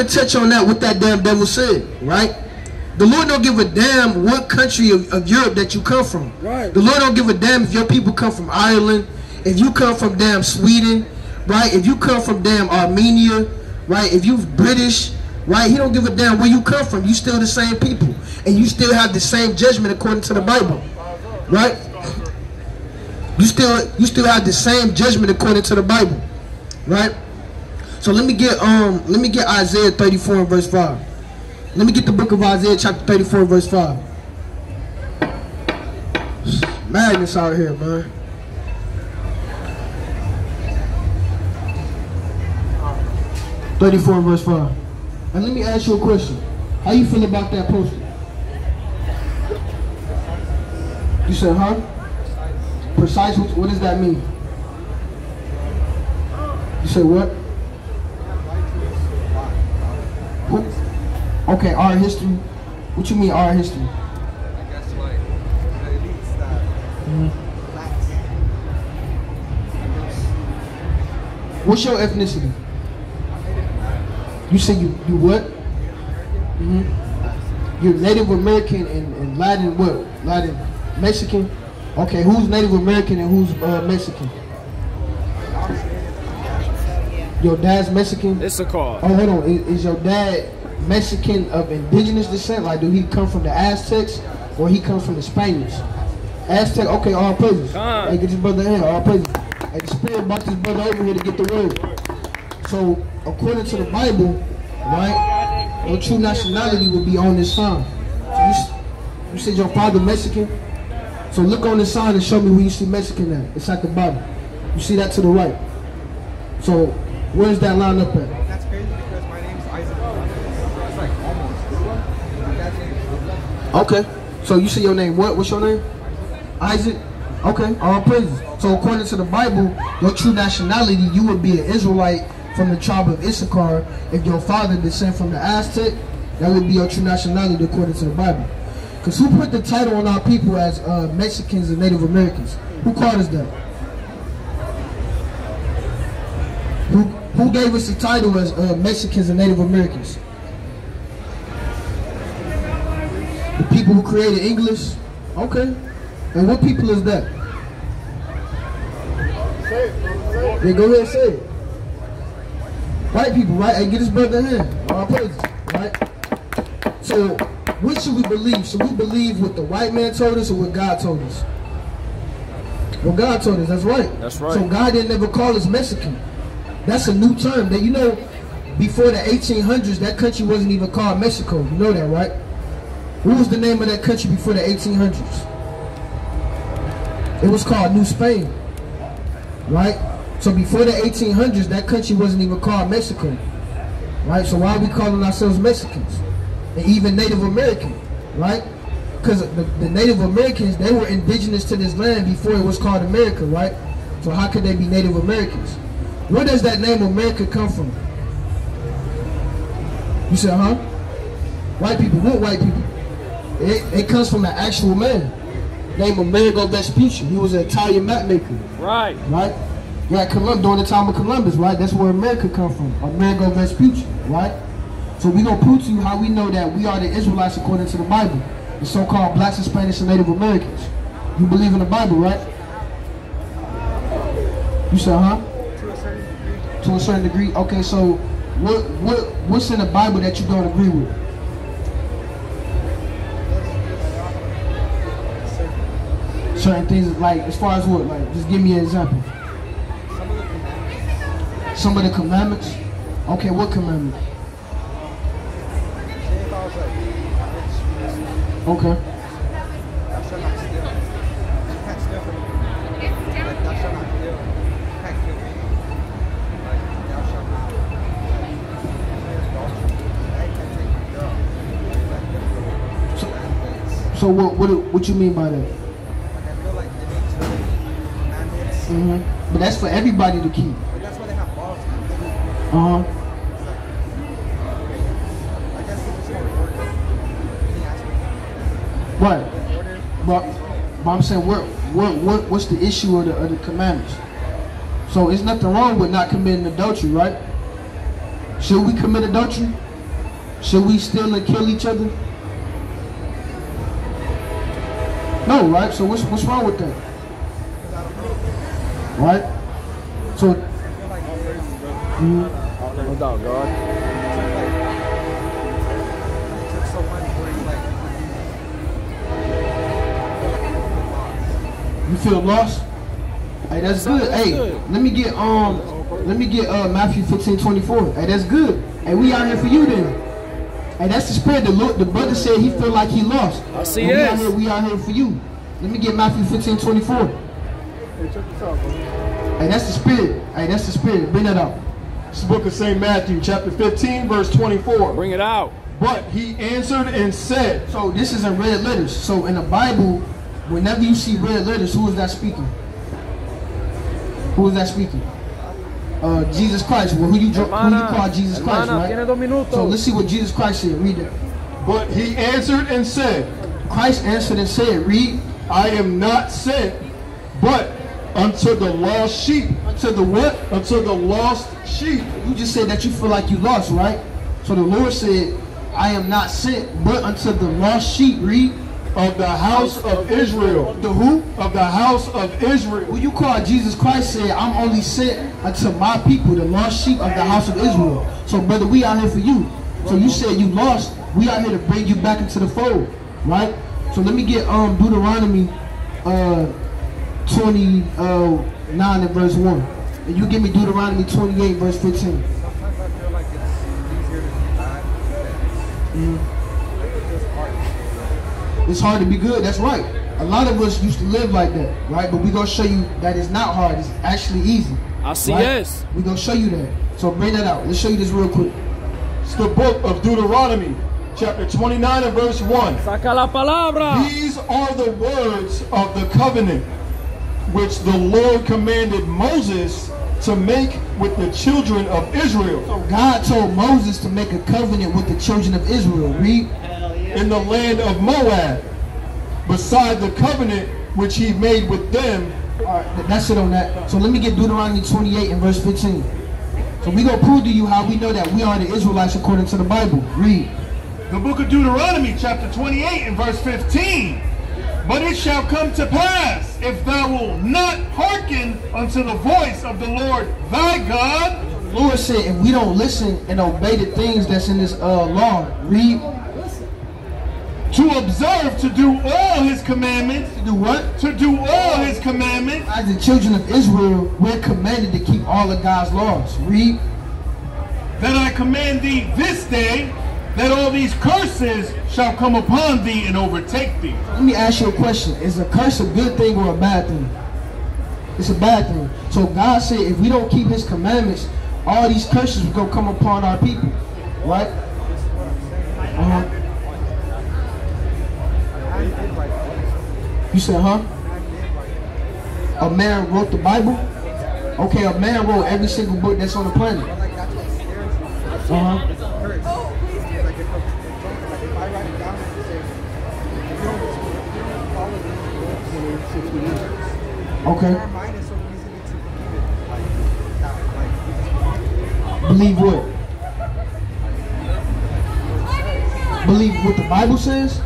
and, and I want to touch on that what that damn devil said, right? The Lord don't give a damn what country of, of Europe that you come from. Right. The Lord don't give a damn if your people come from Ireland, if you come from damn Sweden, right? If you come from damn Armenia, right? If you're British, right? He don't give a damn where you come from. You still the same people, and you still have the same judgment according to the Bible, right? You still you still have the same judgment according to the Bible, right? So let me get um let me get Isaiah 34 and verse 5. Let me get the book of Isaiah chapter 34 verse 5. Madness out here, man. Thirty-four verse five. And let me ask you a question. How you feel about that poster? You said, huh? Precise. What does that mean? You said what? Who? Okay, art history. What you mean art history? I guess like the elites that lack What's your ethnicity? You say you you what? hmm You're Native American and, and Latin what? Latin Mexican? Okay, who's Native American and who's uh, Mexican? Your dad's Mexican? It's a call. Oh, hold on. Is, is your dad Mexican of indigenous descent? Like, do he come from the Aztecs or he come from the Spaniards? Aztec. Okay, all praises. Hey, get your brother in. All praises. Hey, the spirit brought this brother over here to get the word. So, according to the Bible, right, your true nationality will be on this sign. So you, you said your father Mexican. So look on this sign and show me where you see Mexican at. It's at the bottom. You see that to the right. So where's that line up at? Okay. So you see your name what? What's your name? Isaac. Okay. All praises. So according to the Bible, your true nationality, you would be an Israelite from the tribe of Issachar. If your father descend from the Aztec, that would be your true nationality according to the Bible. Because who put the title on our people as uh, Mexicans and Native Americans? Who called us that? Who, who gave us the title as uh, Mexicans and Native Americans? People who created English? Okay. And what people is that? Say. Yeah, go ahead and say it. White people, right? Hey, get his brother in. All praises, right? So, what should we believe? Should we believe what the white man told us or what God told us? What God told us, that's right. That's right. So God didn't ever call us Mexican. That's a new term. That you know, before the 1800s, that country wasn't even called Mexico. You know that, right? What was the name of that country before the 1800s? It was called New Spain, right? So before the 1800s, that country wasn't even called Mexico, right? So why are we calling ourselves Mexicans and even Native American, right? Because the, the Native Americans, they were indigenous to this land before it was called America, right? So how could they be Native Americans? Where does that name America come from? You said, huh? White people. What white people? It, it comes from an actual man named Amerigo Vespucci. He was an Italian map maker, Right. right? Yeah, Colum- during the time of Columbus, right? That's where America come from. Amerigo Vespucci, right? So we're gonna prove to you how we know that we are the Israelites according to the Bible, the so-called blacks, Hispanics, and Native Americans. You believe in the Bible, right? You said, huh? to a certain degree. To a certain degree. Okay, so what what what's in the Bible that you don't agree with? Certain things like as far as what? Like just give me an example. Some of the commandments. Okay, what commandment? Okay. So, so what what what you mean by that? But that's for everybody to keep. But that's why they have laws. Uh huh. Order. But, but I'm saying what what what what's the issue of the of the commandments? So it's nothing wrong with not committing adultery, right? Should we commit adultery? Should we steal and kill each other? No, right? So what's what's wrong with that? Right? So mm, No doubt, God. It took so much where you feel lost? Hey, that's good. Hey, let me get um let me get uh Matthew 15, 24. Hey, that's good. Hey, we out here for you then. Hey, that's the spirit. The Lord, the brother said he feel like he lost. I see And we out yes. here, we out here for you. Let me get Matthew 15, 24. Hey, check this out, bro. Hey, that's the spirit. Hey, that's the spirit. Bring that up. the book of St. Matthew, chapter 15, verse 24. Bring it out. But he answered and said, So this is in red letters. So in the Bible, whenever you see red letters, who is that speaking? Who is that speaking? Uh, Jesus Christ. Well, who you dro- who you call Jesus Christ, hermana, tiene dos right? So let's see what Jesus Christ said. Read that. But he answered and said, Christ answered and said, "Read I am not sent, but unto the lost sheep. to the what? Unto the lost sheep. You just said that you feel like you lost, right? So the Lord said, "I am not sent, but unto the lost sheep." Read Of the house of Israel. the who? Of the house of Israel. Who you call Jesus Christ said, I'm only sent unto my people, the lost sheep of the house of Israel. So, brother, we out here for you. So you said you lost. We out here to bring you back into the fold, right? So let me get um Deuteronomy uh 29 uh, and verse 1. And you give me Deuteronomy 28 verse 15. sometimes like it's easier to be bad than it's hard. To be good, that's right. A lot of us used to live like that, right? But we're gonna show you that it's not hard, it's actually easy. I see right? yes. We're gonna show you that. So bring that out. Let's show you this real quick. It's the book of Deuteronomy, chapter 29 and verse 1. Saca la palabra. These are the words of the covenant which the Lord commanded Moses to make with the children of Israel God told Moses to make a covenant with the children of Israel. Read. in the land of Moab, beside the covenant which he made with them. All right, that's it on that. So let me get Deuteronomy 28 and verse 15. So we gonna prove to you how we know that we are the Israelites according to the Bible. Read. The book of Deuteronomy, chapter 28, and verse 15. But it shall come to pass, if thou wilt not hearken unto the voice of the Lord thy God, The Lord said, if we don't listen and obey the things that's in this uh, law, read. to observe to do all his commandments, To do what? to do all his commandments, As the children of Israel, we're commanded to keep all of God's laws. Read. that I command thee this day, that all these curses shall come upon thee and overtake thee. Let me ask you a question. Is a curse a good thing or a bad thing? It's a bad thing. So God said if we don't keep his commandments, all these curses will come upon our people. Right? Like all You said, huh? A man wrote the Bible? Okay, a man wrote every single book that's on the planet. Uh-huh. Okay. Believe what? Believe what the Bible says?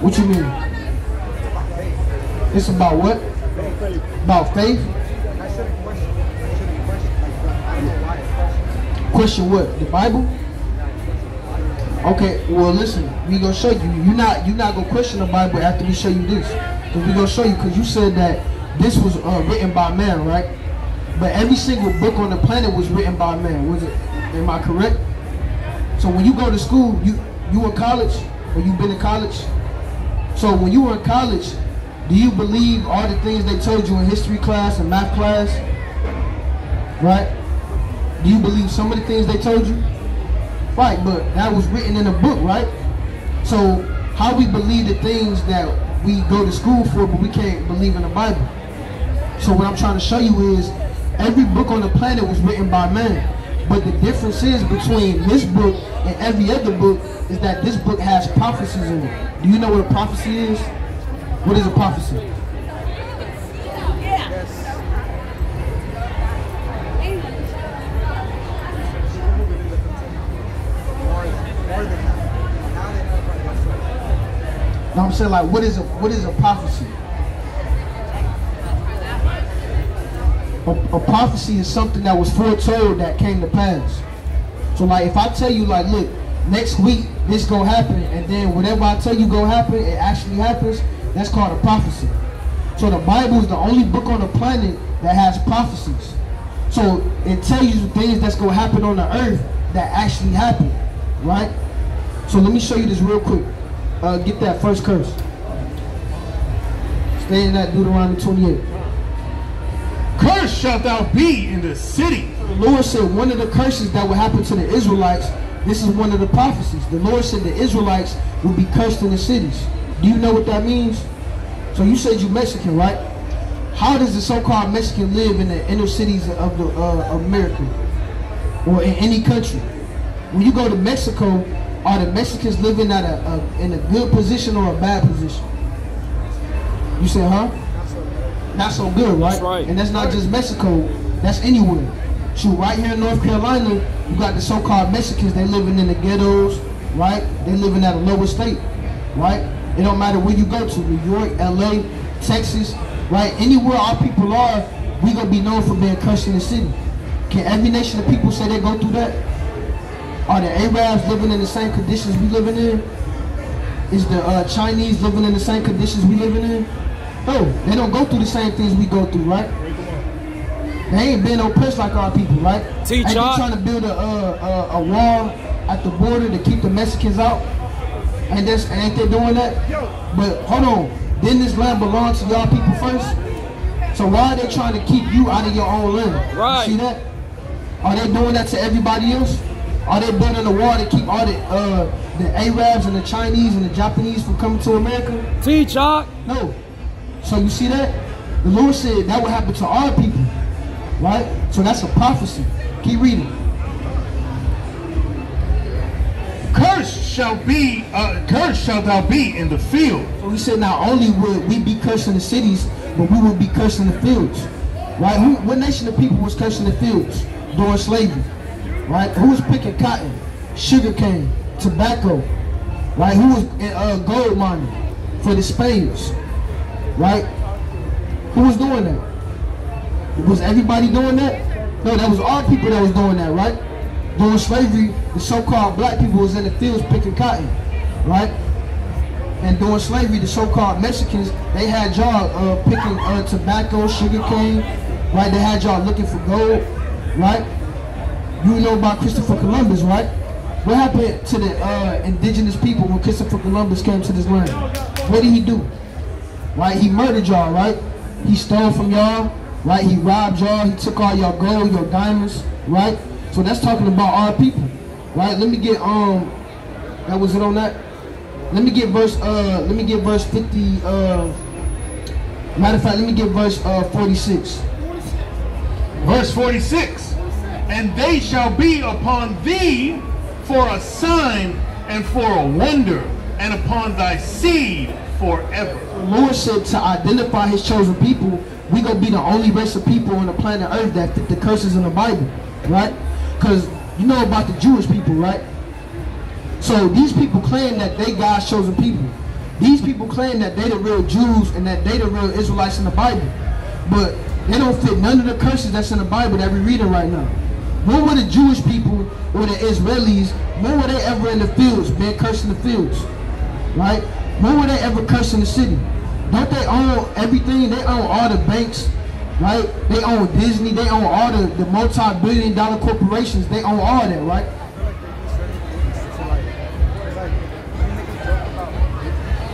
What you mean? It's about what? About faith? Question what? The Bible? Okay, well listen, we gonna show you. You not you not gonna question the Bible after we show you this. Cause we gonna show you because you said that this was uh, written by man, right? But every single book on the planet was written by man. Was it? Am I correct? So when you go to school, you you in college or you been in college? So when you were in college, do you believe all the things they told you in history class and math class? Right? Do you believe some of the things they told you? Right, but that was written in a book, right? So how we believe the things that we go to school for, but we can't believe in the Bible. So what I'm trying to show you is every book on the planet was written by man. But the difference is between this book and every other book is that this book has prophecies in it. Do you know what a prophecy is? What is a prophecy? No, I'm saying like, what is a what is a prophecy? A, a prophecy is something that was foretold that came to pass. So like, if I tell you like, look, next week this gonna happen, and then whatever I tell you gonna happen, it actually happens. That's called a prophecy. So the Bible is the only book on the planet that has prophecies. So it tells you things that's gonna happen on the earth that actually happen, right? So let me show you this real quick. Uh, get that first curse. Stay in that Deuteronomy 28. Cursed shalt thou be in the city. The Lord said one of the curses that would happen to the Israelites, this is one of the prophecies. The Lord said the Israelites would be cursed in the cities. Do you know what that means? So you said you Mexican, right? How does the so-called Mexican live in the inner cities of the uh, America or in any country? When you go to Mexico, are the Mexicans living at a, a in a good position or a bad position? You said, huh? Not so good, right? That's right. And that's not just Mexico. That's anywhere. Shoot, right here in North Carolina, you got the so-called Mexicans. They living in the ghettos, right? They living at a lower state, right? It don't matter where you go to, New York, L.A., Texas, right? Anywhere our people are, we gonna be known for being cursed in the city. Can every nation of people say they go through that? Are the Arabs living in the same conditions we living in? Is the uh, Chinese living in the same conditions we living in? No, they don't go through the same things we go through, right? They ain't been oppressed like our people, right? Teach Ain't trying to build a, uh, a a wall at the border to keep the Mexicans out? And that's ain't they doing that? But hold on, didn't this land belong to y'all people first? So why are they trying to keep you out of your own land? You Right. see that? Are they doing that to everybody else? Are they building a wall to keep all the uh, the Arabs and the Chinese and the Japanese from coming to America? Teach up. No. So you see that? The Lord said that would happen to our people. Right? So that's a prophecy. Keep reading. Cursed shall be, uh, cursed shalt thou be in the field. So he said not only would we be cursed in the cities, but we would be cursed in the fields. Right? Who, what nation of people was cursed in the fields during slavery? Right? Who was picking cotton, sugar cane, tobacco? Right? Who was uh, gold mining for the Spaniards? Right? Who was doing that? Was everybody doing that? No, that was our people that was doing that, right? During slavery, the so-called black people was in the fields picking cotton, right? And during slavery, the so-called Mexicans, they had y'all uh, picking uh, tobacco, sugar cane, right? They had y'all looking for gold, right? You know about Christopher Columbus, right? What happened to the uh, indigenous people when Christopher Columbus came to this land? What did he do? Right? He murdered y'all, right? He stole from y'all, right? He robbed y'all. He took all your gold, your diamonds, right? So that's talking about our people, right? Let me get um, that was it on that. Let me get verse uh, let me get verse fifty. Uh, matter of fact, let me get verse uh 46. Verse 46. And they shall be upon thee for a sign and for a wonder, and upon thy seed forever. Lord said to identify his chosen people, we gonna be the only race of people on the planet Earth that fit the curses in the Bible, right? Because you know about the Jewish people, right? So these people claim that they God's chosen people. These people claim that they the real Jews and that they the real Israelites in the Bible. But they don't fit none of the curses that's in the Bible that we're reading right now. When were the Jewish people or the Israelis, when were they ever in the fields, cursed in the fields? Right? When were they ever cursed in the city? Don't they own everything? They own all the banks, right? They own Disney, they own all the, the multi-billion dollar corporations. They own all that, right?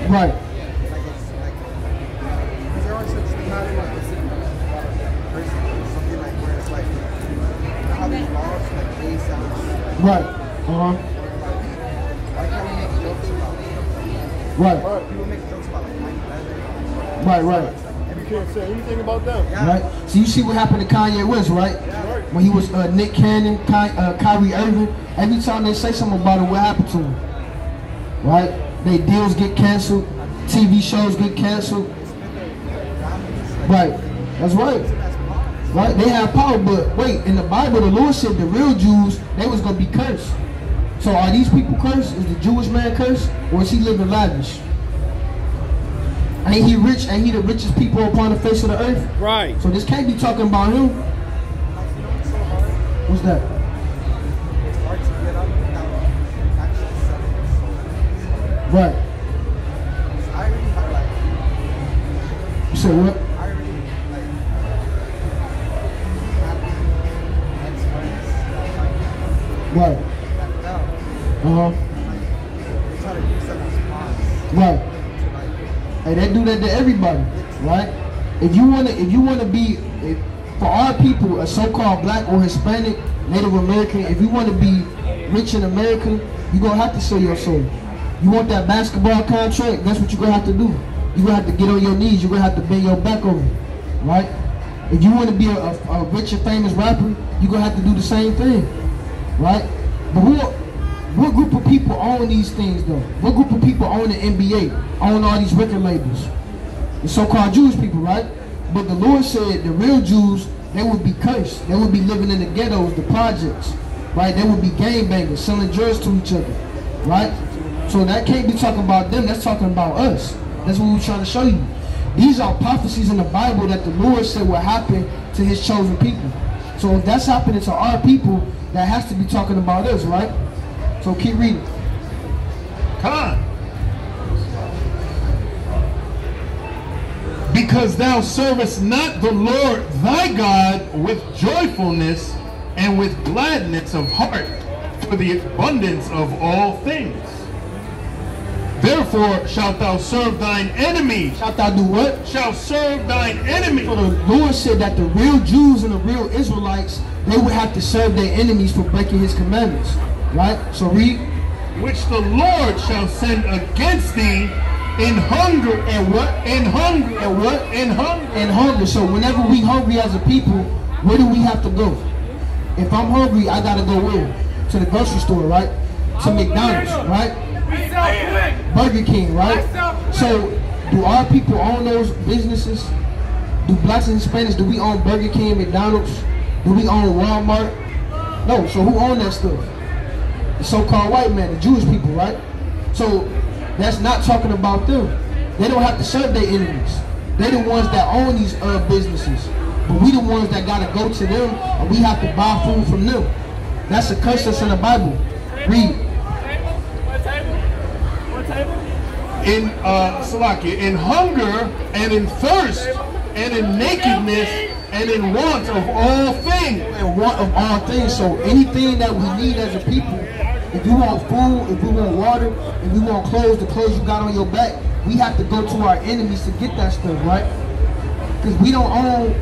Right. Right. Why can't we make jokes about it? Right. People make jokes about like 9/11. Right, right. You can't say anything about them. Right? So you see what happened to Kanye West, right? When he was uh, Nick Cannon, Ky- uh, Kyrie Irving, every time they say something about it, what happened to him? Right? They deals get canceled, TV shows get canceled. Right. That's right. Right? They have power, but wait, in the Bible, the Lord said the real Jews, they was gonna be cursed. So are these people cursed? Is the Jewish man cursed? Or is he living lavish? Ain't he rich? Ain't he the richest people upon the face of the earth? Right. So this can't be talking about him. What's so hard? What's that? It's hard to get up without actually selling your soul. Right. So I already have like You said what? Right. Uh huh. Right. Hey, they do that to everybody, right? If you wanna, if you wanna be, if, for our people, a so-called black or Hispanic, Native American, if you wanna be rich in America, you gonna have to sell your soul. You want that basketball contract? That's what you gonna have to do. You gonna have to get on your knees. You gonna have to bend your back over, right? If you wanna be a, a, a rich and famous rapper, you gonna have to do the same thing, right? But who? What group of people own these things though? What group of people own the NBA? Own all these record labels? The so-called Jewish people, right? But the Lord said the real Jews, they would be cursed. They would be living in the ghettos, the projects, right? They would be gangbangers, selling drugs to each other, right? So that can't be talking about them. That's talking about us. That's what we're trying to show you. These are prophecies in the Bible that the Lord said will happen to His chosen people. So if that's happening to our people, that has to be talking about us, right? So keep reading. Khan. Because thou servest not the Lord thy God with joyfulness and with gladness of heart for the abundance of all things. Therefore shalt thou serve thine enemy. Shalt thou do what? Shall serve thine enemy. For the Lord said that the real Jews and the real Israelites, they would have to serve their enemies for breaking his commandments. Right? So read. which the Lord shall send against thee in hunger And what? in hunger And what? in hunger And hunger. So whenever we hungry as a people, where do we have to go? If I'm hungry, I gotta go where? To the grocery store, right? To McDonald's, right? Burger King, right? So do our people own those businesses? Do blacks and Hispanics, do we own Burger King, McDonald's? Do we own Walmart? No, so who own that stuff? The so-called white man, the Jewish people, right? So that's not talking about them. They don't have to serve their enemies. They're the ones that own these uh, businesses. But we the ones that gotta go to them and we have to buy food from them. That's a curse that's in the Bible. Read. in uh Salakia, in hunger and in thirst and in nakedness and in want of all things and want of all things. So anything that we need as a people, if you want food, if we want water, if we want clothes, the clothes you got on your back, we have to go to our enemies to get that stuff, right? Because we don't own,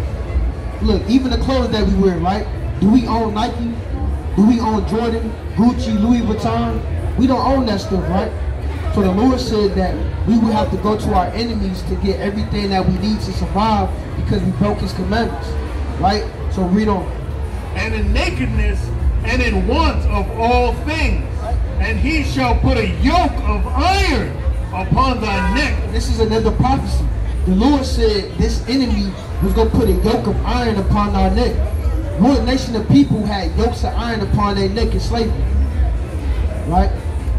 look, even the clothes that we wear, right? Do we own Nike? Do we own Jordan, Gucci, Louis Vuitton? We don't own that stuff, right? So the Lord said that we would have to go to our enemies to get everything that we need to survive because we broke his commandments, right? So read on. and in nakedness and in want of all things and he shall put a yoke of iron upon thy neck This is another prophecy. The Lord said this enemy was going to put a yoke of iron upon our neck. What nation of people had yokes of iron upon their neck in slavery? Right?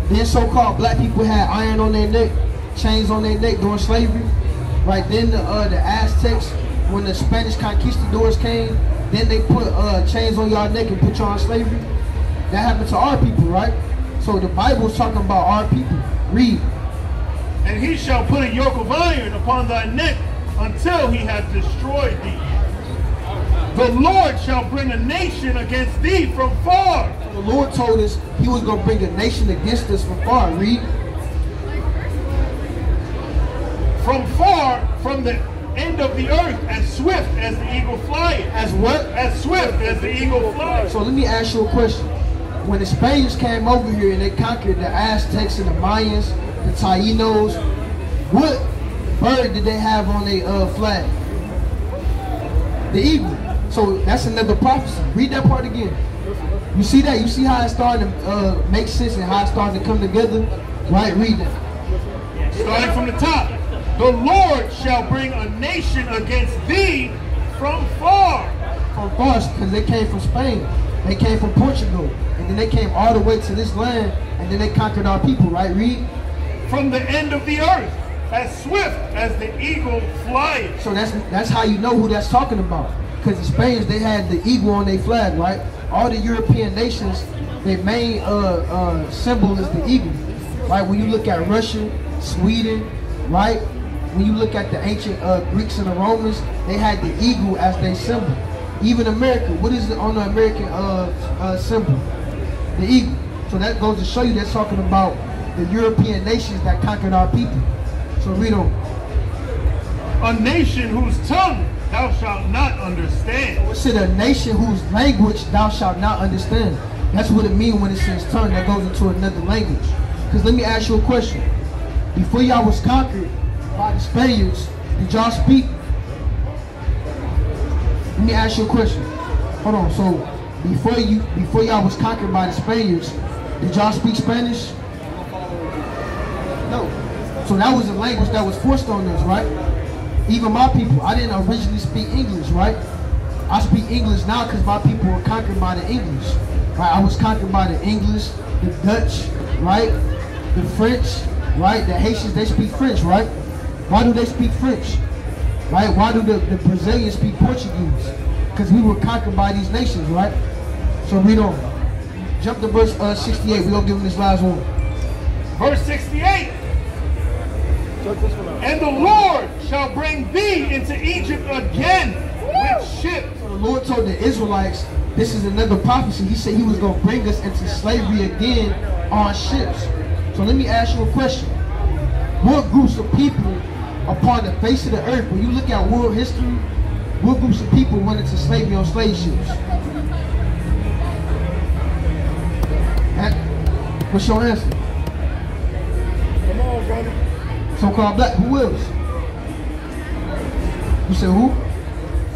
Then so-called black people had iron on their neck, chains on their neck during slavery. Right? Then the, uh, the Aztecs, when the Spanish conquistadors came, then they put uh, chains on your neck and put you on slavery. That happened to our people, right? So the Bible's talking about our people. Read. and he shall put a yoke of iron upon thy neck until he hath destroyed thee the Lord shall bring a nation against thee from far The Lord told us he was going to bring a nation against us from far. Read. From far from the end of the earth as swift as the eagle flieth As what? as swift as the eagle flies So let me ask you a question. When the Spaniards came over here and they conquered the Aztecs and the Mayans, the Tainos, what bird did they have on their uh, flag? The eagle. So that's another prophecy. Read that part again. You see that? You see how it's starting to uh, make sense and how it's starting to come together? Right? Read that. starting from the top the Lord shall bring a nation against thee from far From far, because they came from Spain. They came from Portugal. And then they came all the way to this land and then they conquered our people, right? Read. from the end of the earth as swift as the eagle flies. So that's that's how you know who that's talking about. Because the Spaniards they had the eagle on their flag, right? All the European nations, their main uh, uh, symbol is the eagle, right? When you look at Russia, Sweden, right? When you look at the ancient uh, Greeks and the Romans, they had the eagle as their symbol. Even America, what is it on the American uh, uh, symbol? The eagle. So that goes to show you that's talking about the European nations that conquered our people. So read on. A nation whose tongue thou shalt not understand. It said a nation whose language thou shalt not understand. That's what it means when it says tongue that goes into another language. Because let me ask you a question. Before y'all was conquered by the Spaniards, did y'all speak? Let me ask you a question. Hold on. So before you before y'all was conquered by the Spaniards, did y'all speak Spanish? No. So that was a language that was forced on us, right? Even my people, I didn't originally speak English, right? I speak English now because my people were conquered by the English. Right? I was conquered by the English, the Dutch, right? The French, right? The Haitians, they speak French, right? Why do they speak French? Right? Why do the, the Brazilians speak Portuguese? Because we were conquered by these nations, right? So read on. Jump to verse uh, 68. We're going to give them this last one. Verse 68. Check this one out. And the Lord shall bring thee into Egypt again with ships. So the Lord told the Israelites, this is another prophecy. He said he was going to bring us into slavery again on ships. So let me ask you a question. What groups of people upon the face of the earth, when you look at world history, what groups of people went into slavery on slave ships? What's your answer? Come on, brother. So-called black. Who else? You said who?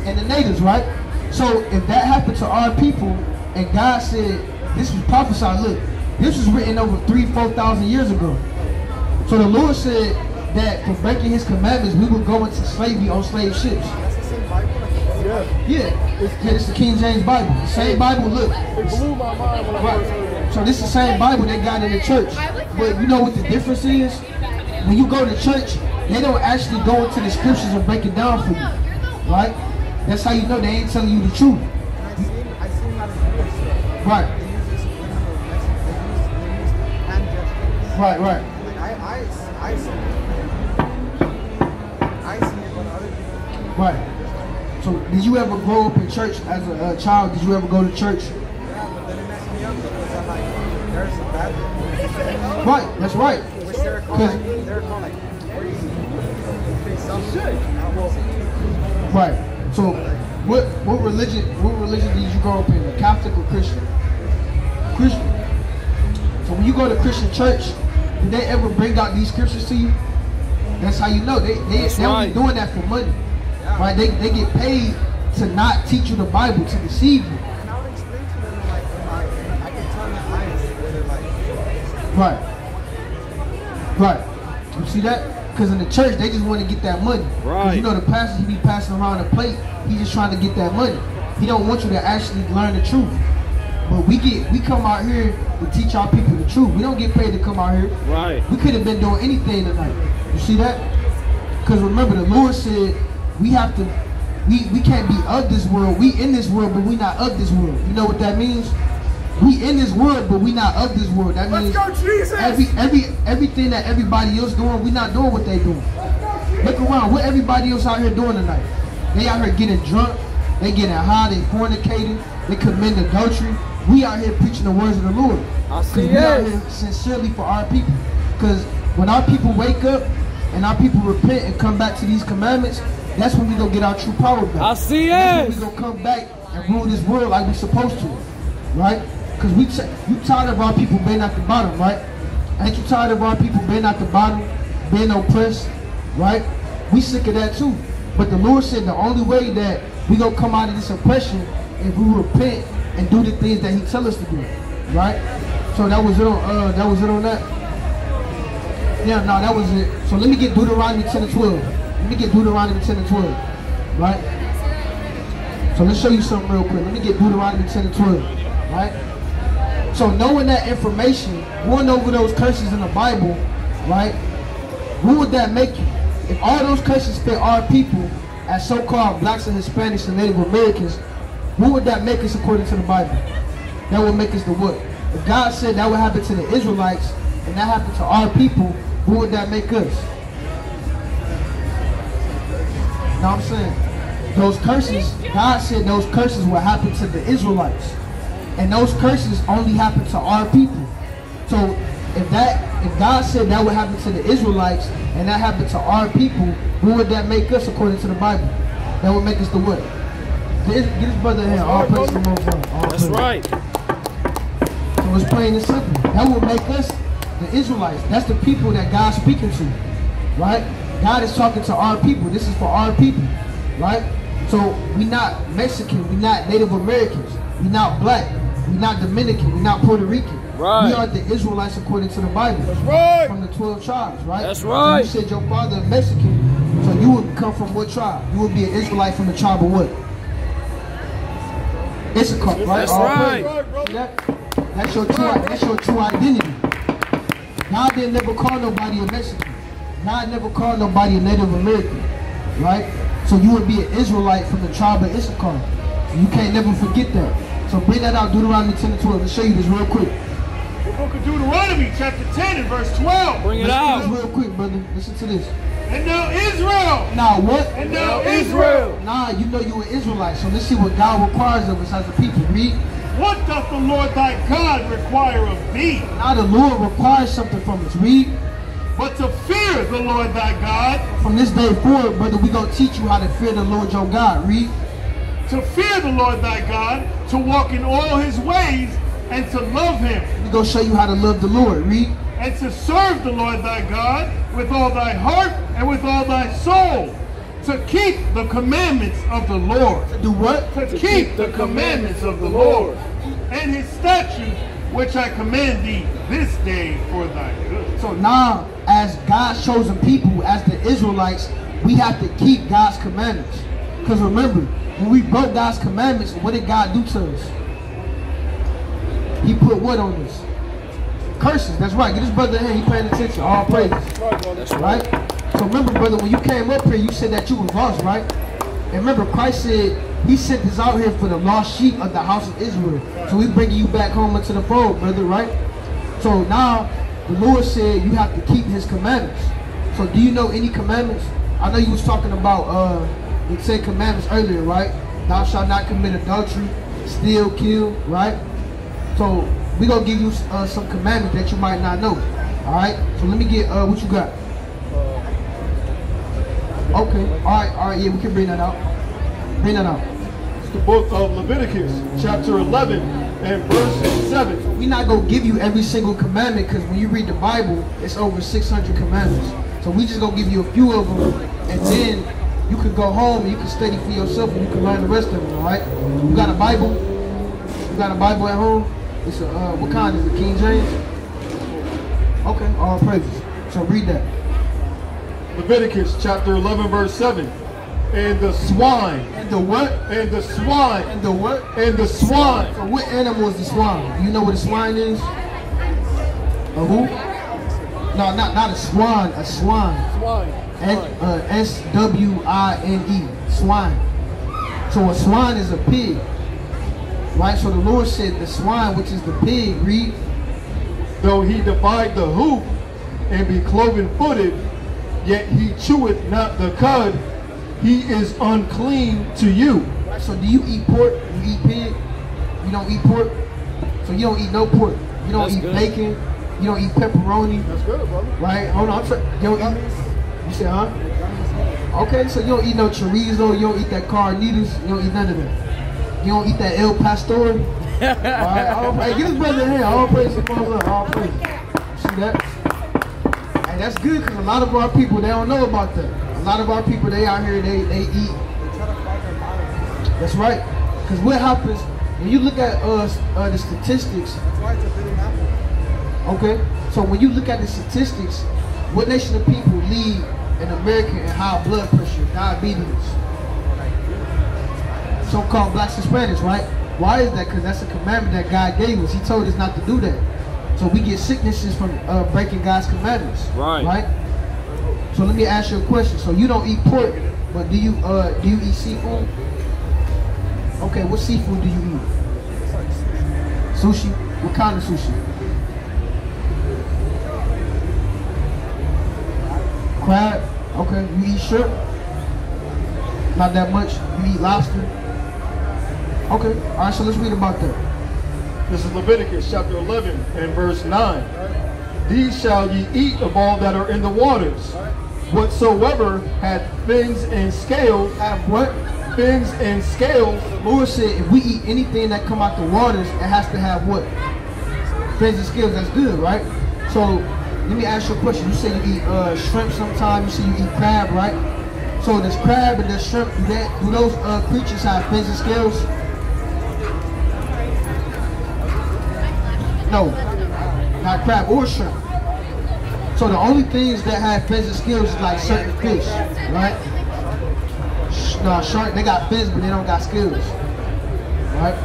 And the natives, right? So if that happened to our people, and God said this was prophesied, look, this was written over three, four thousand years ago. So the Lord said that for breaking His commandments, we would go into slavery on slave ships. That's the same Bible. Yeah. Yeah, it's, yeah, it's the King James Bible. The same Bible. Look, It blew my mind when I heard Right. So this is the same Bible they got in the church. But you know what the difference is? When you go to church, they don't actually go into the scriptures and break it down for you. Right? That's how you know they ain't telling you the truth. And I seen, I seen how Right. So did you ever grow up in church as a, a child? Did you ever go to church? Yeah, but then it messed me up because I'm like, there's. Right, that's right. Which they're called they're called crazy. They some shit. Right. So what what religion what religion did you grow up in? Catholic or Christian? Christian. So when you go to Christian church, did they ever bring out these scriptures to you? That's how you know. They they, they only doing that for money. Right? They they get paid to not teach you the Bible, to deceive you. And I would explain to them like, I, I can tell in where they're like, Right. Right. You see that? Because in the church, they just want to get that money. Right. You know, the pastor, he be passing around a plate. He just trying to get that money. He don't want you to actually learn the truth. But we get, we come out here to teach our people the truth. We don't get paid to come out here. Right. We could have been doing anything tonight. You see that? Because remember, the Lord said we have to, we, we can't be of this world. We in this world, but we not of this world. You know what that means? We in this world, but we not of this world. That means Jesus! every every everything that everybody else doing, we not doing what they doing. Look around, what everybody else out here doing tonight? They out here getting drunk, they getting high, they fornicating, they committing adultery. We out here preaching the words of the Lord. I see we out here sincerely for our people. Because when our people wake up and our people repent and come back to these commandments, that's when we gonna get our true power back. I see That's it. when we gonna come back and rule this world like we supposed to, right? Because we you tired of our people being at the bottom, right? Ain't you tired of our people being at the bottom, being oppressed, right? We sick of that too. But the Lord said the only way that we gonna come out of this oppression if we repent and do the things that He tell us to do, right? So that was it on. Uh, that was it on that. Yeah, no, that was it. So let me get Deuteronomy 10 and 12. Let me get Deuteronomy 10 and 12, right? So let's show you something real quick. Let me get Deuteronomy 10 and 12, right? So knowing that information, going over those curses in the Bible, right? Who would that make you? If all those curses fit our people as so-called blacks and Hispanics and Native Americans, who would that make us according to the Bible? That would make us the what? If God said that would happen to the Israelites and that happened to our people, who would that make us? Know what I'm saying? Those curses, God said those curses will happen to the Israelites. And those curses only happen to our people. So if that if God said that would happen to the Israelites and that happened to our people, who would that make us according to the Bible? That would make us the what? Get his, get his brother here. All praise the. All That's right. So it's plain and simple. That would make us the Israelites. That's the people that God's speaking to. Right? God is talking to our people. This is for our people. Right? So we not Mexican, we not Native Americans, we not black, we not Dominican, we not Puerto Rican. Right. We are the Israelites according to the Bible. That's right. From the 12 tribes, right? That's So right. you said your father is Mexican, so you would come from what tribe? You would be an Israelite from the tribe of what? Issachar, right? That's All right. that? That's your true. That's your true identity. God didn't never call nobody a Mexican. God never called nobody a Native American, right? So you would be an Israelite from the tribe of Issachar. So you can't never forget that. So bring that out, Deuteronomy 10 and 12. Let's show you this real quick. The book of Deuteronomy, chapter 10 and verse 12. Bring it Let's out. do this real quick, brother. Listen to this. And now Israel, Now what? and now Israel, Nah, you know you an Israelite. So let's see what God requires of us as a people. Read. what doth the Lord thy God require of thee? Now the Lord requires something from us. Read. But to fear the Lord thy God, From this day forward, brother, we gonna teach you how to fear the Lord your God. Read. to fear the Lord thy God, to walk in all his ways, and to love him, We gonna show you how to love the Lord. Read. and to serve the Lord thy God with all thy heart and with all thy soul, to keep the commandments of the Lord. Do what? to keep the commandments of the Lord and his statutes which I command thee this day for thy good. So now, as God's chosen people, as the Israelites, we have to keep God's commandments. Because remember, when we broke God's commandments, what did God do to us? He put what on us? Curses. That's right. Get this brother in. He paying attention. All praises. That's right. So remember, brother, when you came up here, you said that you was lost, right? And remember, Christ said he sent us out here for the lost sheep of the house of Israel. So we bringing you back home into the fold, brother, right? So now the Lord said you have to keep his commandments. So do you know any commandments? I know you was talking about uh the Ten Commandments earlier, right? Thou shalt not commit adultery, steal, kill, right? So we gonna give you uh, some commandments that you might not know. All right. So let me get uh, what you got. Okay. All right. All right. Yeah, we can bring that out. Bring that out. It's the book of Leviticus, chapter 11 and verse 7. We not gonna give you every single commandment because when you read the Bible, it's over 600 commandments. So we just gonna give you a few of them, and then you can go home and you can study for yourself and you can learn the rest of them. All right. You got a Bible? You got a Bible at home? It's a uh, what kind is it? King James? Okay. All praises. So read that. Leviticus, chapter 11, verse 7. And the swine, And the what? and the swine, And the what? and the swine. So what animal is the swine? Do you know what a swine is? A who? No, not not a swan, a swine. Swine. S uh, S W I N E, swine. So a swine is a pig, right? So the Lord said the swine, which is the pig, read, Though he divide the hoof and be cloven footed, yet he cheweth not the cud, he is unclean to you. So do you eat pork? You eat pig? You don't eat pork? So you don't eat no pork. You don't That's eat good. bacon. You don't eat pepperoni. That's good, brother. Right? Hold on. I'm try- you don't eat. You said, huh? Okay, so you don't eat no chorizo. You don't eat that carnitas. You don't eat none of that. You don't eat that El Pastor. All right, all praise. Get his brother here. All praise the Lord. All praise. See that? And that's good because a lot of our people they don't know about that. A lot of our people they out here they they eat. They try to fight their violence. That's right. Because what happens when you look at us, uh the statistics That's why it's a bitter apple. Okay, so when you look at the statistics, what nation of people lead in America in high blood pressure, diabetes? So-called blacks and Spanish, right? Why is that? Because that's a commandment that God gave us. He told us not to do that. So we get sicknesses from uh, breaking God's commandments. Right. Right? So let me ask you a question. So you don't eat pork, but do you uh do you eat seafood? Okay, what seafood do you eat? Sushi? What kind of sushi? Crab? Okay. You eat shrimp? Not that much. You eat lobster? Okay. All right. So let's read about that. This is Leviticus chapter 11 and verse 9. These shall ye eat of all that are in the waters. Whatsoever had fins and scales, Have what? fins and scales, Lord said if we eat anything that come out the waters, it has to have what? Fins and scales. That's good, right? So let me ask you a question. You say you eat uh, shrimp sometimes. You say you eat crab, right? So does crab and does shrimp do that? Do those uh, creatures have fins and scales? No, not crab or shrimp. So the only things that have fins and scales is like certain fish, right? No, shark, they got fins, but they don't got scales. Right?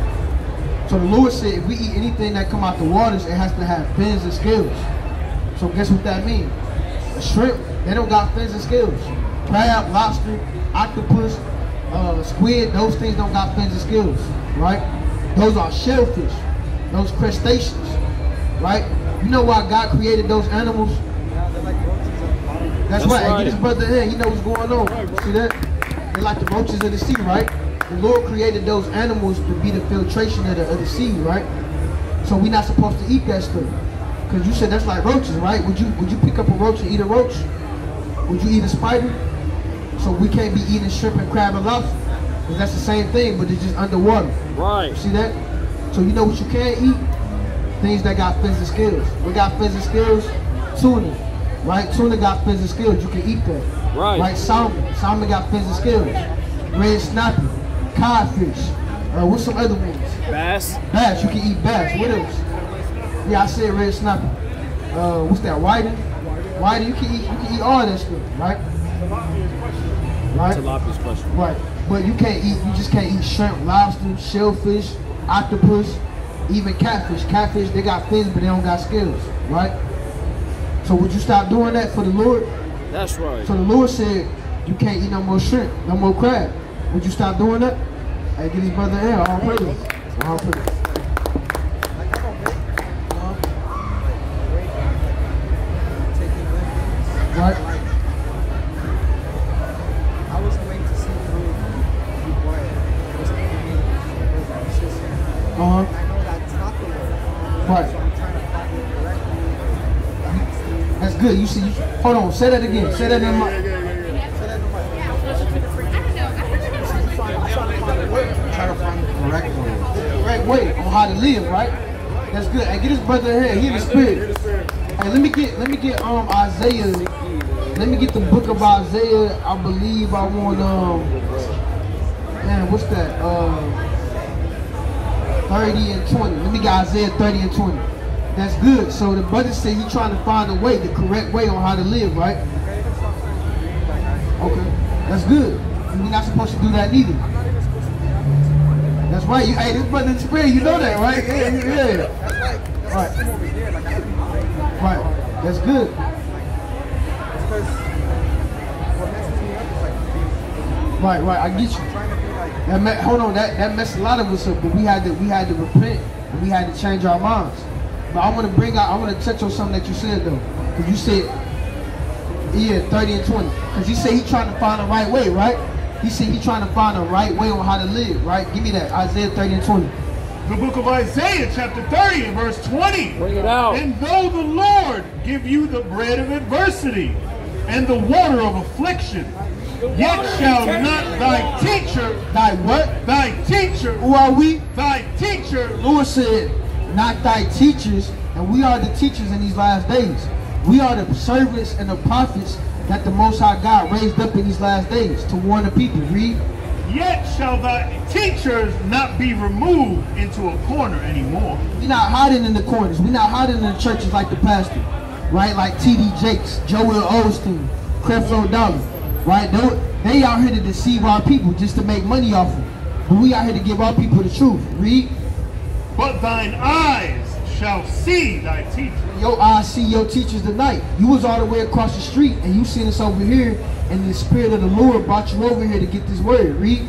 So the Lord said if we eat anything that come out the waters, it has to have fins and scales. So guess what that means? A shrimp, they don't got fins and scales. Crab, lobster, octopus, uh, squid, those things don't got fins and scales. Right? Those are shellfish. Those crustaceans. Right? You know why God created those animals? Yeah, they're like roaches at the bottom. That's, That's right. right. Get his brother here. He knows what's going on. See that? They're like the roaches of the sea, right? The Lord created those animals to be the filtration of the, of the sea, right? So we're not supposed to eat that stuff. Cause you said that's like roaches, right? Would you would you pick up a roach and eat a roach? Would you eat a spider? So we can't be eating shrimp and crab and lobster. 'Cause that's the same thing, but it's just underwater. Right. See that? So you know what you can't eat? Things that got fins and scales. We got fins and scales? Tuna. Right? Tuna got fins and scales. You can eat that. Right. Right? Salmon. Salmon got fins and scales. Red snapper. Codfish. Uh, what's some other ones? Bass. Bass. You can eat bass. What else? Yeah, I said red snapper. Uh, what's that? Whiting? Whiting. You can eat. You can eat all that stuff. Right? Right? Tilapia's question. Right. But you can't eat, you just can't eat shrimp, lobster, shellfish, octopus, even catfish. Catfish, they got fins, but they don't got scales, right? So would you stop doing that for the Lord? That's right. So the Lord said, you can't eat no more shrimp, no more crab. Would you stop doing that? Hey, get his brother in, all praise. All praise. See, hold on, say that again. Say that in my, trying to find the correct word. right way on how to live, right? That's good. Hey, get his brother here. He in the spirit. Hey, let me get let me get um Isaiah. Let me get the book of Isaiah. I believe I want um man, what's that? Uh 30 and 20. Let me get Isaiah 30 and 20. That's good. So the brother said he trying to find a way, the correct way on how to live, right? Okay. That's good. We're not supposed to do that neither. That's right. You, hey, this brother in spirit, you know that, right? Yeah, yeah. Right. Right. That's good. Right, right. I get you. That hold on, that, that messed a lot of us up, but we had to we had to repent we had to change our minds. But I want to bring out, I want to touch on something that you said though, because you said, yeah, 30 and 20, because you said he trying to find the right way, right? He said he trying to find the right way on how to live, right? Give me that Isaiah 30 and 20. The book of Isaiah, chapter 30, and verse 20. Bring it out. And though the Lord give you the bread of adversity and the water of affliction, yet shall not thy teacher, Thy what? thy teacher, Who are we? thy teacher, Lord said, not thy teachers, and we are the teachers in these last days. We are the servants and the prophets that the Most High God raised up in these last days to warn the people. Read. yet shall thy teachers not be removed into a corner anymore. We're not hiding in the corners. We're not hiding in the churches like the pastor, right? Like T.D. Jakes, Joel Osteen, Creflo Dollar, right? They, they out here to deceive our people just to make money off them. But we out here to give our people the truth. Read. But thine eyes shall see thy teachers. your eyes see your teachers tonight. You was all the way across the street and you seen us over here and the spirit of the Lord brought you over here to get this word. Read.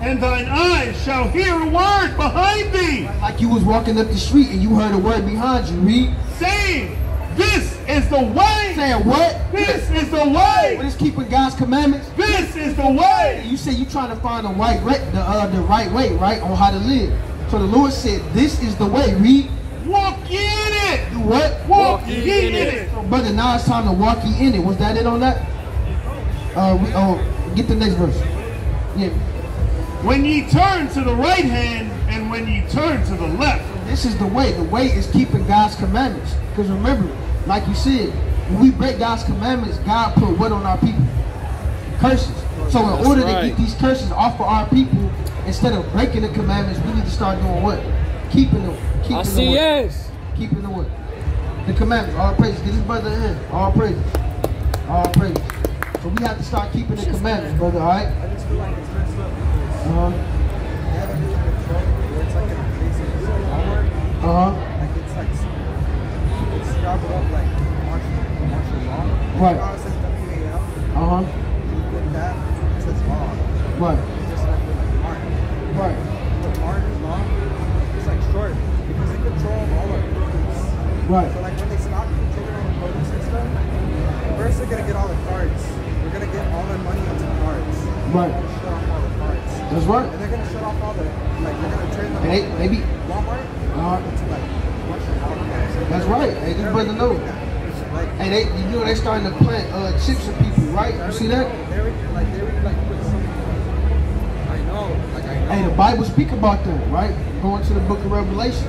And thine eyes shall hear a word behind thee, Like you was walking up the street and you heard a word behind you. Read. saying, This is the way. Saying what? This is the What way. is keeping God's commandments? This is the way. You say you trying to find the right, right the uh, the right way, right, on how to live. So the Lord said, "This is the way." Read. Walk in it. Do what? Walk ye in it. So, brother, now it's time to walk ye in it. Was that it on that? Uh, we, oh, get the next verse. Yeah. When ye turn to the right hand, and when ye turn to the left. This is the way. The way is keeping God's commandments. Because remember, like you said, when we break God's commandments, God put what on our people? Curses. So in That's order to right. get these curses off of our people, instead of breaking the commandments, we need to start doing what? Keeping them. Keeping I the see what? yes. Keeping the what? The commandments. All praises. Get this brother in. All praises. All praises. So we have to start keeping the commandments, brother. All right. I just feel like it's messed up Uh they have a new control where it's like in a basic homework. huh. Uh huh. Like it's like it's up like martial martial law. Right. Law says WAL. Uh huh. Right. Just like with Martin. Right. Martin's law is like short because they control all our produce. Right. So like when they stop controlling all the produce first they're gonna get all the cards. We're gonna get all their money onto the cards. Right. They're shut the. That's right. And they're gonna shut off all the like they're gonna turn them And they, off, they be, Walmart uh, into like That's right. Hey, this brother know. Like Hey, they, you know they starting to plant uh, chips in people, right? You see that? they were like they were like Hey, the Bible speak about that, right? Going to the book of Revelation,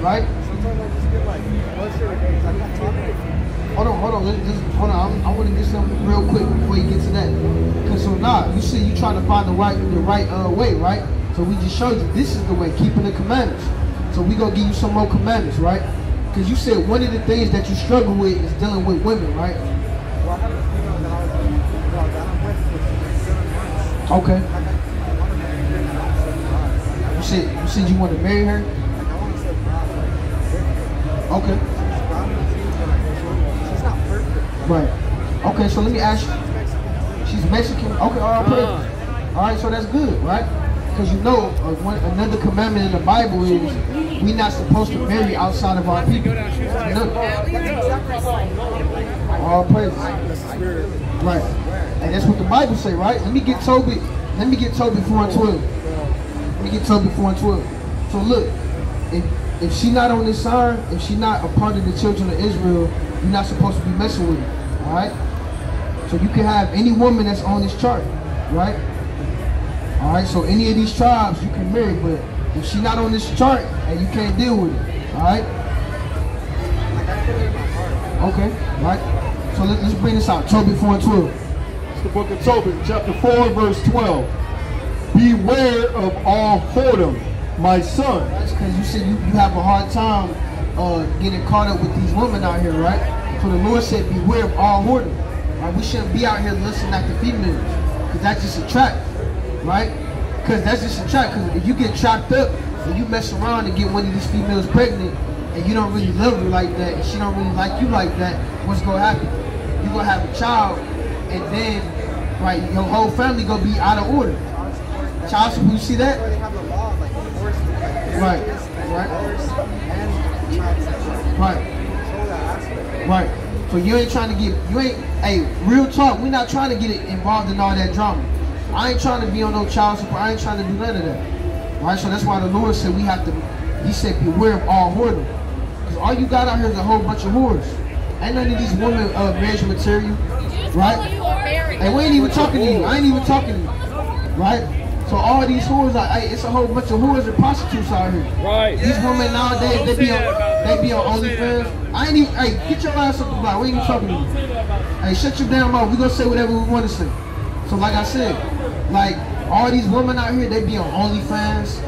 right? Sometimes I just get like frustrated because I'm not talking to Hold on, hold on, let's, hold on. I'm, I want to get something real quick before you get to that. Cause so now you see you trying to find the right, the right uh, way, right? So we just showed you this is the way, keeping the commandments. So we gonna give you some more commandments, right? Cause you said one of the things that you struggle with is dealing with women, right? Well, said you said you want to marry her. Like, I want to serve God. Like, with her. Okay. She's God and she's, like, she's not perfect. Right. Okay. So let me ask you. She's Mexican too. She's Mexican. Okay, all right. All right, so that's good, right? Because you know, uh, one, another commandment in the Bible is we're not supposed to marry outside of our people. No. All praises. Right. And that's what the Bible say, right? Let me get Toby. Let me get Toby 4 12. Me get 4 and 12. So look, if if she not on this sign, if she not a part of the children of Israel, you're not supposed to be messing with her. All right. So you can have any woman that's on this chart, right? All right. So any of these tribes you can marry, but if she not on this chart, and you can't deal with it, all right? Okay, right. So let, let's bring this out. Toby four and twelve. It's the book of Tobit, chapter 4, verse 12. Beware of all whoredom, my son. That's because you said you, you have a hard time uh, getting caught up with these women out here, right? So the Lord said, beware of all whoredom. Right? We shouldn't be out here listening at the females, because that's just a trap, right? Because that's just a trap. Because if you get trapped up and you mess around and get one of these females pregnant, and you don't really love her like that, and she don't really like you like that, what's gonna happen? You're gonna have a child, and then, right, your whole family gonna be out of order. Child support, you see that? Where they have the law of like divorce, like Right, right. divorce, and child sex. Right. Control that aspect. Right. So you ain't trying to get you ain't hey, real talk, we not trying to get it involved in all that drama. I ain't trying to be on no child support, I ain't trying to do none of that. Right? So that's why the Lord said we have to he said beware of all whoredom. Because all you got out here is a whole bunch of whores. Ain't none of these women uh marriage material. Right? And we ain't even talking to you. I ain't even talking to you. Right? So all these whores are it's a whole bunch of whores and prostitutes out here. Right. These women nowadays, they be on, they be on OnlyFans. I ain't even, hey, get your ass up the block. We ain't even talking to you. Hey, shut your damn mouth. We gonna say whatever we want to say. So like I said, like all these women out here, they be on OnlyFans.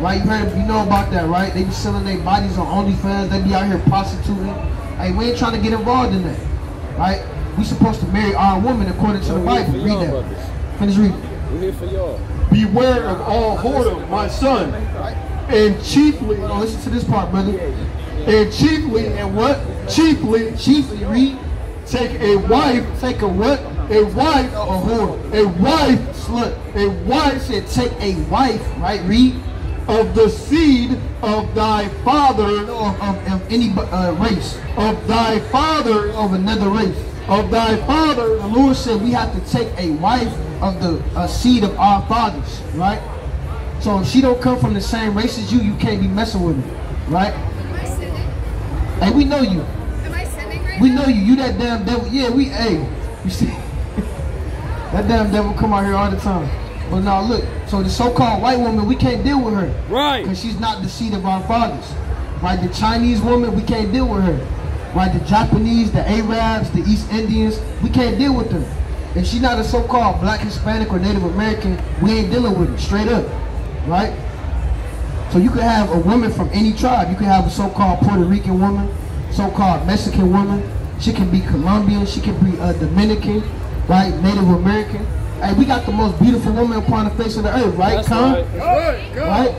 Right? You heard, you know about that, right? They be selling their bodies on OnlyFans. They be out here prostituting. Hey, we ain't trying to get involved in that. Right? We supposed to marry our woman according to the Bible. Read that. Finish reading. We're here for y'all. Beware of all whoredom, my son. And chiefly, Oh, listen to this part, brother. and chiefly And what? chiefly Chiefly read. take a wife Take a what? a wife A whore. a wife Slut. a wife said take a wife, right? Read. of the seed of thy father Of, of, of any uh, race. of thy father Of another race. Of thy father The Lord said we have to take a wife of the uh, seed of our fathers, right? So if she don't come from the same race as you, you can't be messing with her, right? Am I sinning? Hey, we know you. Am I sinning right We now? know you. You that damn devil. Yeah, we. Hey, you see, that damn devil come out here all the time. But now look. So the so-called white woman, we can't deal with her. Right. Because she's not the seed of our fathers. Right? The Chinese woman, we can't deal with her. Right? The Japanese, the Arabs, the East Indians, we can't deal with them. If she's not a so-called black, Hispanic, or Native American, we ain't dealing with her. Straight up. Right? So you could have a woman from any tribe. You could have a so-called Puerto Rican woman, so-called Mexican woman. She can be Colombian. She can be a Dominican, right? Native American. Hey, we got the most beautiful woman upon the face of the earth, right, That's Con? right. Right. Right?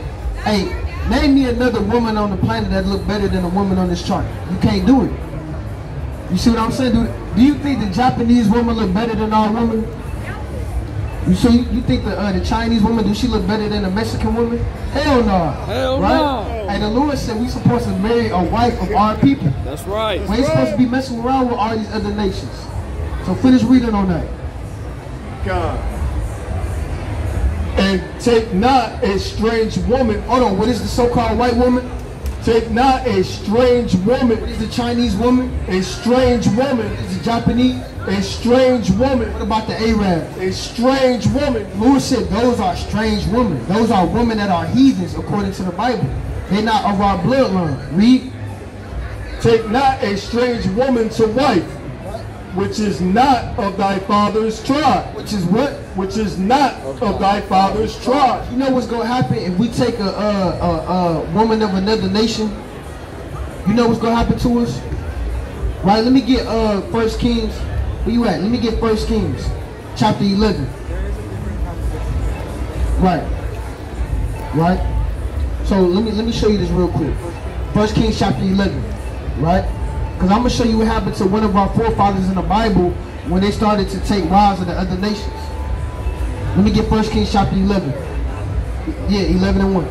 Hey, name me another woman on the planet that look better than a woman on this chart. You can't do it. You see what I'm saying? Do, do you think the Japanese woman look better than our woman? You see, you think the uh, the Chinese woman do she look better than the Mexican woman? Hell no. Hell right? no. Hey, the Lord said we supposed to marry a wife of our people. That's right. We ain't supposed to be messing around with all these other nations. So finish reading on that. God. And take not a strange woman, Hold on, what is the so-called white woman? Take not a strange woman, is the Chinese woman? a strange woman, What is the Japanese? a strange woman, What about the Arab? a strange woman, Lord said those are strange women. Those are women that are heathens according to the Bible. They're not of our bloodline. Read. take not a strange woman to wife, which is not of thy father's tribe, Which is what? Which is not of thy father's tribe. You know what's gonna happen if we take a, a, a, a woman of another nation? You know what's gonna happen to us? Right. Let me get uh First Kings. Where you at? Let me get First Kings, chapter eleven. Right. Right. So let me let me show you this real quick. First Kings chapter eleven. Right. Because I'm gonna show you what happened to one of our forefathers in the Bible when they started to take wives of the other nations. Let me get First Kings chapter 11. Yeah, 11 and 1.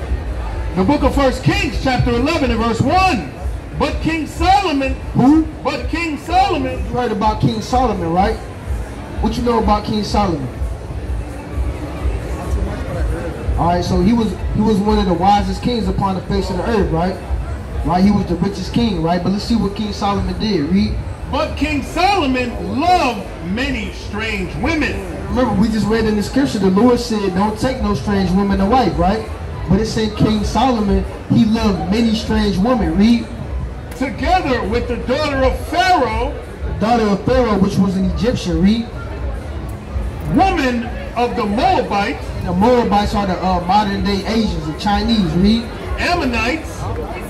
The book of First Kings, chapter 11 and verse 1. But King Solomon, Who? but King Solomon You heard about King Solomon, right? What you know about King Solomon? All right, so he was he was one of the wisest kings upon the face of the earth, right? Right, he was the richest king, right? But let's see what King Solomon did. Read. But King Solomon loved many strange women. Remember, we just read in the scripture, the Lord said, "Don't take no strange woman to wife," right? But it said King Solomon, he loved many strange women. Read. Together with the daughter of Pharaoh, Daughter of Pharaoh, which was an Egyptian. Read. woman of the Moabites, The Moabites are the uh, modern day Asians, the Chinese. Read. Ammonites,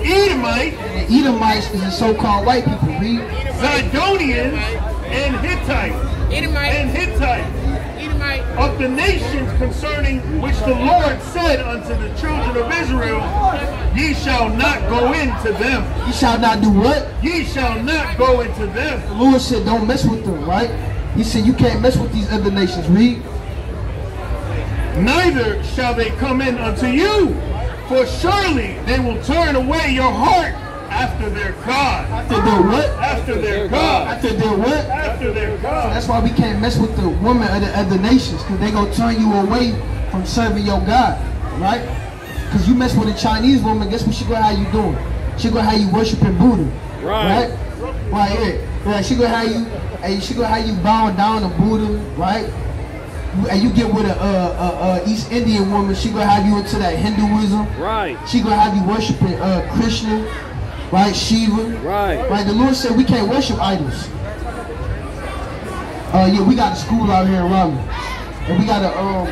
Edomites, The Edomites is the so-called white people. Read. Zidonians, and Hittites, and Edomite, Hittites Edomite, of the nations concerning which the Lord said unto the children of Israel, Ye shall not go into them. Ye shall not do what? Ye shall not go into them. The Lord said, don't mess with them, right? He said, you can't mess with these other nations. Read. Neither shall they come in unto you, for surely they will turn away your heart after their God. After their what? After their God. After their what? After their God. That's why we can't mess with the women of the other nations, because they gonna turn you away from serving your God, right? Because you mess with a Chinese woman, guess what she gonna have you doing? She gonna have you worshiping Buddha, Right. right? Right here, yeah. She gonna have you, hey, she gonna have you bowing down to Buddha, right? And you get with a, uh, a, a East Indian woman, she gonna have you into that Hinduism. Right. She gonna have you worshiping uh, Krishna, right? Shiva, Right. Right, the Lord said we can't worship idols. Uh, yeah, we got a school out here in Raleigh, and we got a um,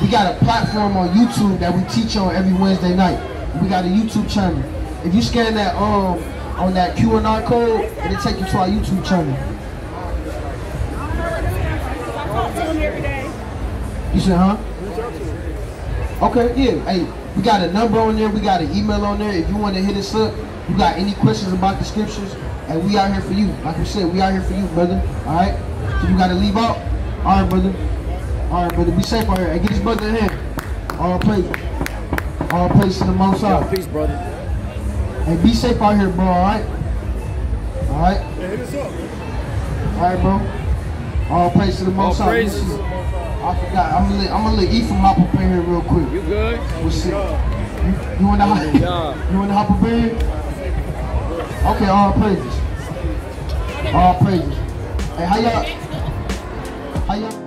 we got a platform on YouTube that we teach on every Wednesday night. We got a YouTube channel. If you scan that um on that QR code, it'll take you to our YouTube channel. You said, huh? Okay, yeah. Hey, we got a number on there. We got an email on there. If you want to hit us up, You got any questions about the scriptures? And we out here for you. Like we said, we out here for you, brother. All right. So you got to leave out. All right, brother. All right, brother. Be safe out here. And get this brother in here. All praise. All praise to the Most High. Peace, brother. Hey, be safe out here, bro. All right. All right. Yeah, hit us up. All right, bro. All praise to the Most High. I forgot. I'm gonna let I'm gonna let Ephraim hop up in here real quick. You good? What's it? You, you want to hop? You want to hop up in? here? Okay, all praises. All praises. Hey, how y'all? How y'all?